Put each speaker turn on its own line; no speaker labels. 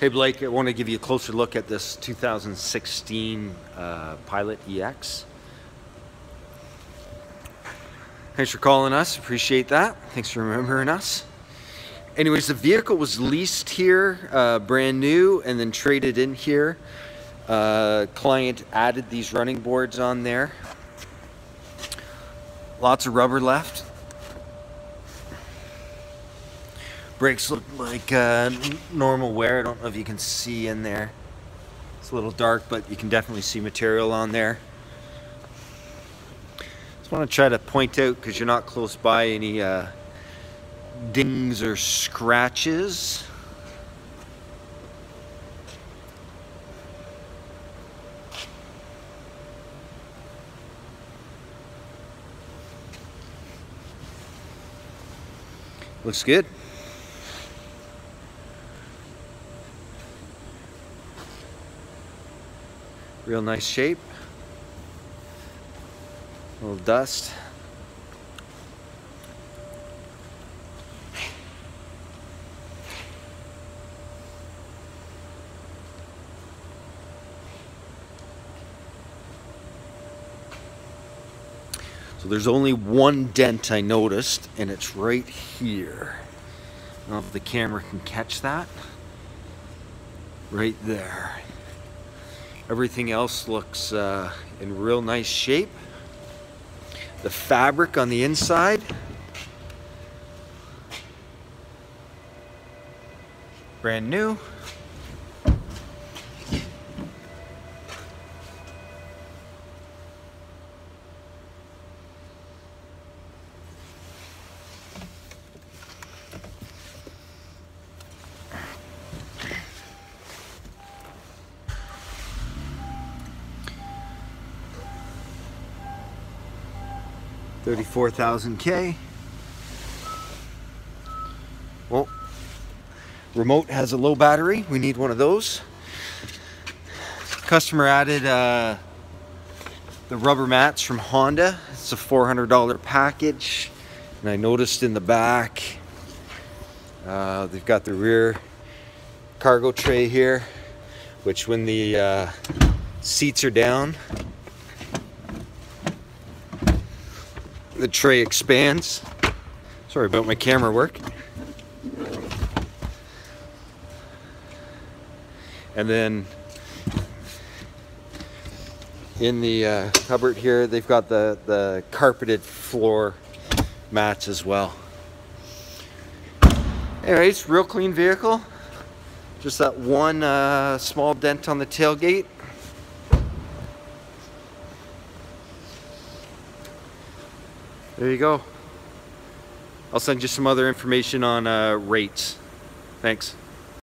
Hey Blake, I want to give you a closer look at this 2016 uh, Pilot EX. Thanks for calling us, appreciate that. Thanks for remembering us. Anyways, the vehicle was leased here, uh, brand new, and then traded in here. Uh, client added these running boards on there. Lots of rubber left. Brakes look like uh, normal wear. I don't know if you can see in there. It's a little dark, but you can definitely see material on there. Just want to try to point out, because you're not close by, any uh, dings or scratches. Looks good. Real nice shape. A little dust. So there's only one dent I noticed, and it's right here. I don't know if the camera can catch that. Right there. Everything else looks uh, in real nice shape. The fabric on the inside. Brand new. Thirty-four thousand K. Well, remote has a low battery. We need one of those. Customer added uh, the rubber mats from Honda. It's a $400 package. And I noticed in the back, uh, they've got the rear cargo tray here, which when the uh, seats are down, the tray expands. Sorry about my camera work. And then in the uh, cupboard here, they've got the, the carpeted floor mats as well. Anyways, real clean vehicle. Just that one uh, small dent on the tailgate. There you go. I'll send you some other information on uh, rates. Thanks.